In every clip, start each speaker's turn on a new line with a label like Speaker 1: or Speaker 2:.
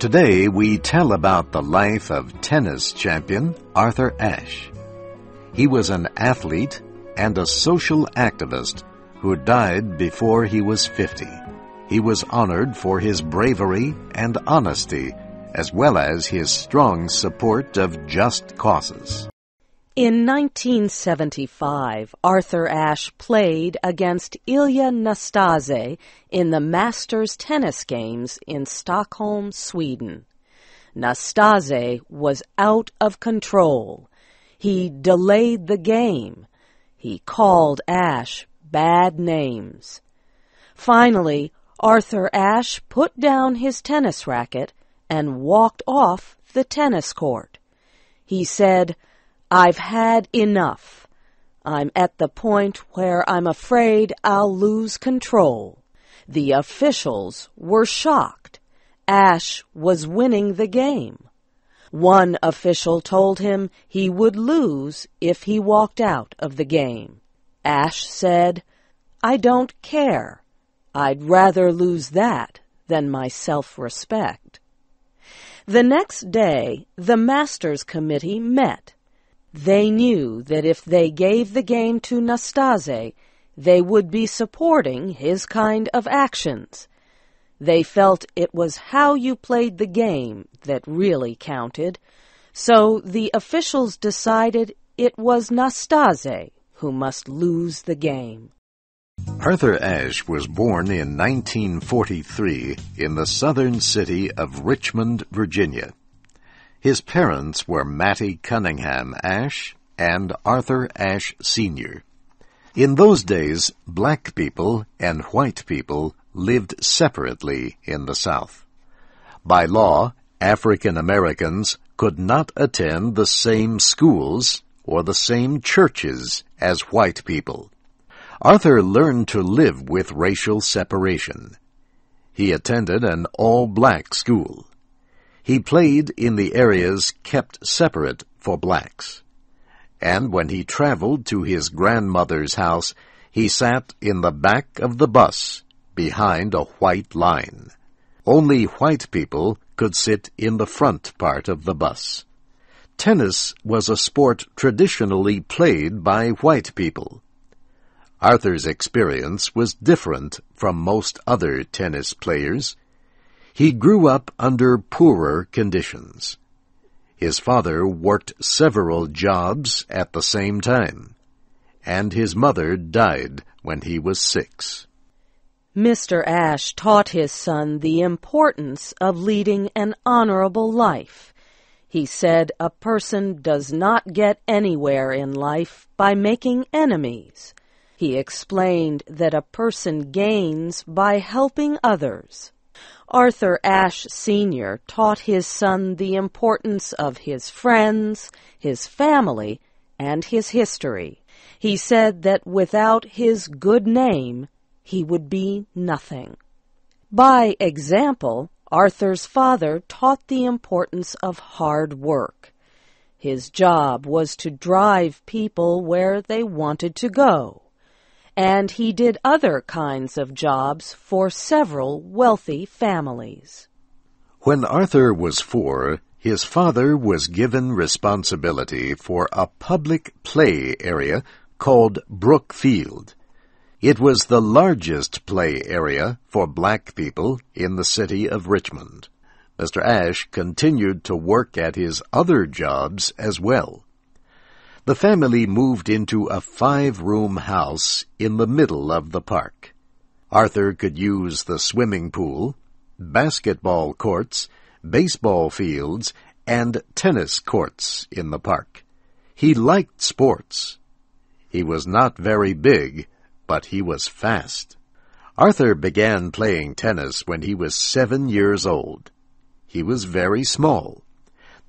Speaker 1: Today we tell about the life of tennis champion Arthur Ashe. He was an athlete and a social activist who died before he was 50. He was honored for his bravery and honesty, as well as his strong support of just causes.
Speaker 2: In 1975, Arthur Ashe played against Ilie Nastase in the Masters tennis games in Stockholm, Sweden. Nastase was out of control. He delayed the game. He called Ashe bad names. Finally, Arthur Ashe put down his tennis racket and walked off the tennis court. He said, I've had enough. I'm at the point where I'm afraid I'll lose control. The officials were shocked. Ashe was winning the game. One official told him he would lose if he walked out of the game. Ashe said, I don't care. I'd rather lose that than my self-respect. The next day, the Masters Committee met. They knew that if they gave the game to Nastase, they would be supporting his kind of actions. They felt it was how you played the game that really counted, so the officials decided it was Nastase who must lose the game.
Speaker 1: Arthur Ashe was born in 1943 in the southern city of Richmond, Virginia. His parents were Mattie Cunningham Ashe and Arthur Ashe Sr. In those days, black people and white people lived separately in the South. By law, African Americans could not attend the same schools or the same churches as white people. Arthur learned to live with racial separation. He attended an all-black school. He played in the areas kept separate for blacks. And when he traveled to his grandmother's house, he sat in the back of the bus behind a white line. Only white people could sit in the front part of the bus. Tennis was a sport traditionally played by white people. Arthur's experience was different from most other tennis players. He grew up under poorer conditions. His father worked several jobs at the same time, and his mother died when he was six.
Speaker 2: Mr. Ashe taught his son the importance of leading an honorable life. He said a person does not get anywhere in life by making enemies. He explained that a person gains by helping others. Arthur Ashe Sr. taught his son the importance of his friends, his family, and his history. He said that without his good name, he would be nothing. By example, Arthur's father taught the importance of hard work. His job was to drive people where they wanted to go and he did other kinds of jobs for several wealthy families.
Speaker 1: When Arthur was four, his father was given responsibility for a public play area called Brookfield. It was the largest play area for black people in the city of Richmond. Mr. Ashe continued to work at his other jobs as well. The family moved into a five-room house in the middle of the park. Arthur could use the swimming pool, basketball courts, baseball fields, and tennis courts in the park. He liked sports. He was not very big, but he was fast. Arthur began playing tennis when he was seven years old. He was very small.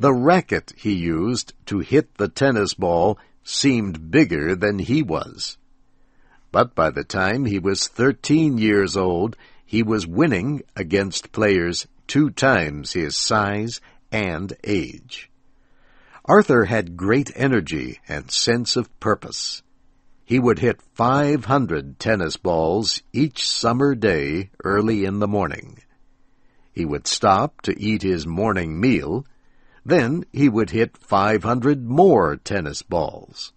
Speaker 1: The racket he used to hit the tennis ball seemed bigger than he was. But by the time he was thirteen years old, he was winning against players two times his size and age. Arthur had great energy and sense of purpose. He would hit 500 tennis balls each summer day early in the morning. He would stop to eat his morning meal. Then he would hit 500 more tennis balls.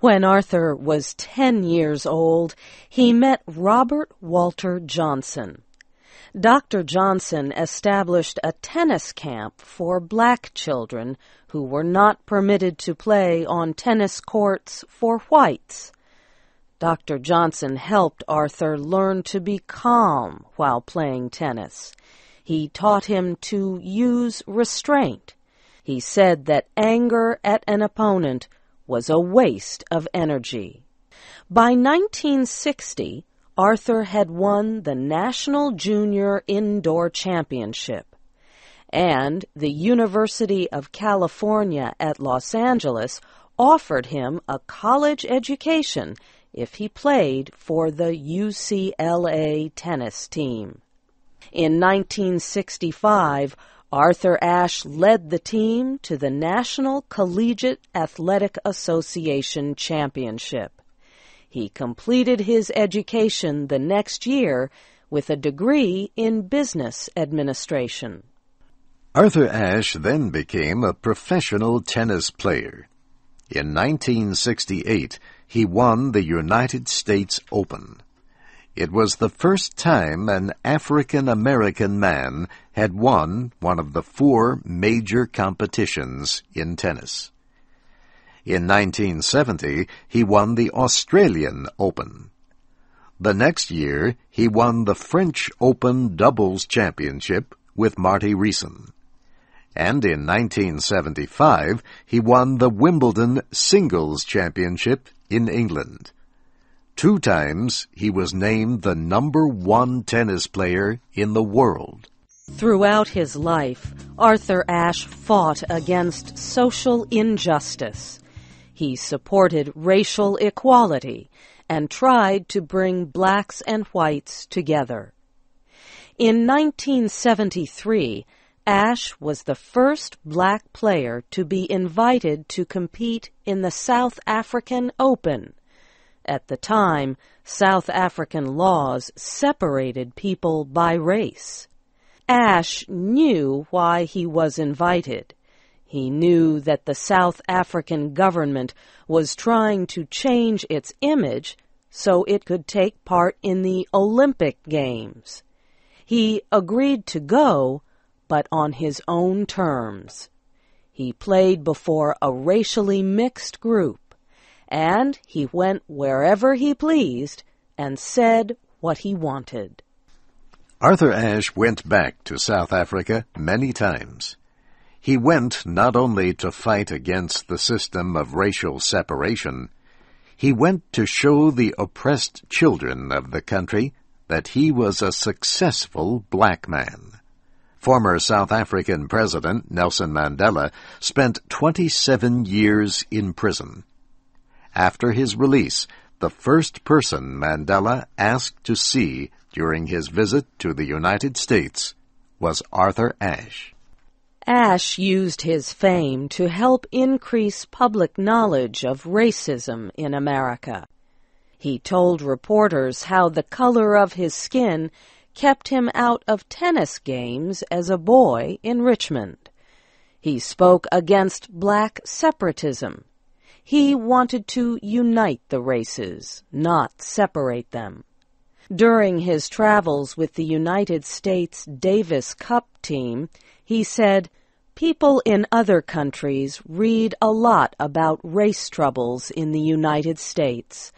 Speaker 2: When Arthur was 10 years old, he met Robert Walter Johnson. Dr. Johnson established a tennis camp for black children who were not permitted to play on tennis courts for whites. Dr. Johnson helped Arthur learn to be calm while playing tennis. He taught him to use restraint. He said that anger at an opponent was a waste of energy. By 1960, Arthur had won the National Junior Indoor Championship, and the University of California at Los Angeles offered him a college education if he played for the UCLA tennis team. In 1965, Arthur Ashe led the team to the National Collegiate Athletic Association Championship. He completed his education the next year with a degree in business administration.
Speaker 1: Arthur Ashe then became a professional tennis player. In 1968, he won the United States Open. It was the first time an African American man had won one of the four major competitions in tennis. In 1970, he won the Australian Open. The next year, he won the French Open Doubles Championship with Marty Riessen. And in 1975, he won the Wimbledon Singles Championship in England. Two times, he was named the number one tennis player in the world.
Speaker 2: Throughout his life, Arthur Ashe fought against social injustice. He supported racial equality and tried to bring blacks and whites together. In 1973, Ashe was the first black player to be invited to compete in the South African Open. At the time, South African laws separated people by race. Ashe knew why he was invited. He knew that the South African government was trying to change its image so it could take part in the Olympic Games. He agreed to go, but on his own terms. He played before a racially mixed group, and he went wherever he pleased and said what he wanted.
Speaker 1: Arthur Ashe went back to South Africa many times. He went not only to fight against the system of racial separation, he went to show the oppressed children of the country that he was a successful black man. Former South African President Nelson Mandela spent 27 years in prison. After his release, the first person Mandela asked to see during his visit to the United States was Arthur Ashe.
Speaker 2: Ashe used his fame to help increase public knowledge of racism in America. He told reporters how the color of his skin kept him out of tennis games as a boy in Richmond. He spoke against black separatism. He wanted to unite the races, not separate them. During his travels with the United States Davis Cup team, he said, People in other countries read a lot about race troubles in the United States,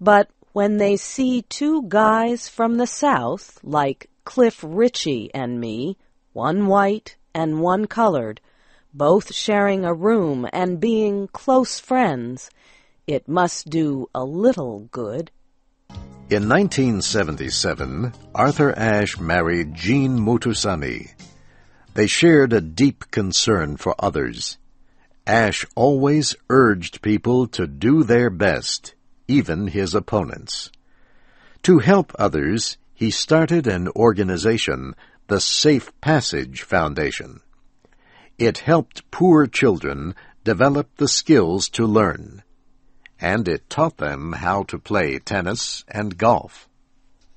Speaker 2: but when they see two guys from the South, like Cliff Richey and me, one white and one colored, both sharing a room and being close friends, it must do a little good.
Speaker 1: In 1977, Arthur Ashe married Jeanne Moutoussamy. They shared a deep concern for others. Ashe always urged people to do their best, even his opponents. To help others, he started an organization, the Safe Passage Foundation. It helped poor children develop the skills to learn, and it taught them how to play tennis and golf.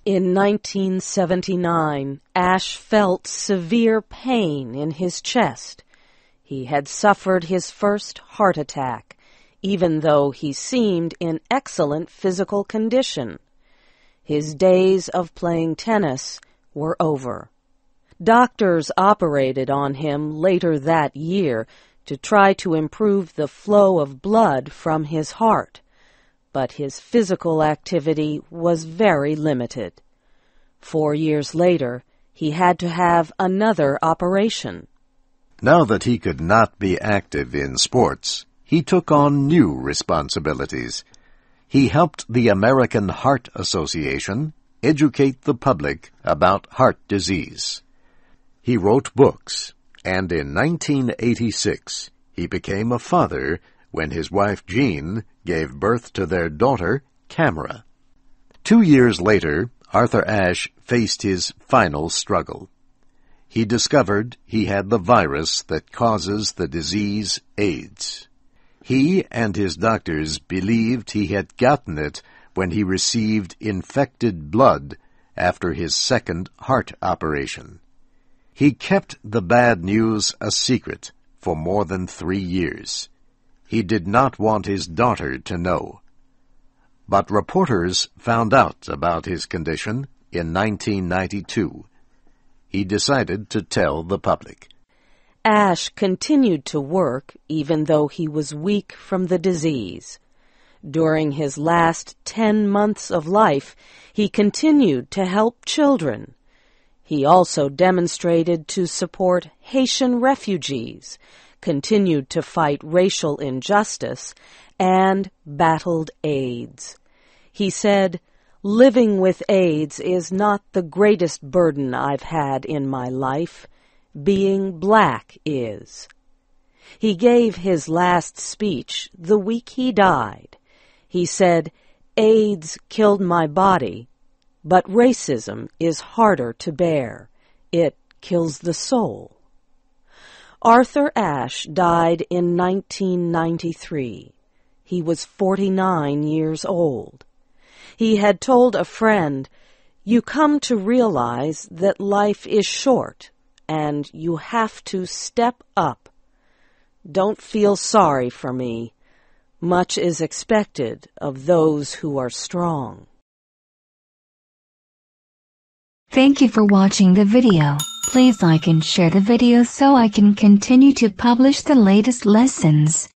Speaker 2: In 1979, Ashe felt severe pain in his chest. He had suffered his first heart attack, even though he seemed in excellent physical condition. His days of playing tennis were over. Doctors operated on him later that year to try to improve the flow of blood from his heart but his physical activity was very limited. Four years later, he had to have another operation.
Speaker 1: Now that he could not be active in sports, he took on new responsibilities. He helped the American Heart Association educate the public about heart disease. He wrote books, and in 1986 he became a father when his wife Jeanne gave birth to their daughter, Camera. Two years later, Arthur Ashe faced his final struggle. He discovered he had the virus that causes the disease AIDS. He and his doctors believed he had gotten it when he received infected blood after his second heart operation. He kept the bad news a secret for more than three years. He did not want his daughter to know. But reporters found out about his condition in 1992. He decided to tell the public.
Speaker 2: Ashe continued to work even though he was weak from the disease. During his last ten months of life, he continued to help children. He also demonstrated to support Haitian refugees continued to fight racial injustice, and battled AIDS. He said, Living with AIDS is not the greatest burden I've had in my life. Being black is. He gave his last speech the week he died. He said, AIDS killed my body, but racism is harder to bear. It kills the soul. Arthur Ashe died in 1993. He was 49 years old. He had told a friend, You come to realize that life is short and you have to step up. Don't feel sorry for me. Much is expected of those who are strong.
Speaker 3: Thank you for watching the video. Please like and share the video so I can continue to publish the latest lessons.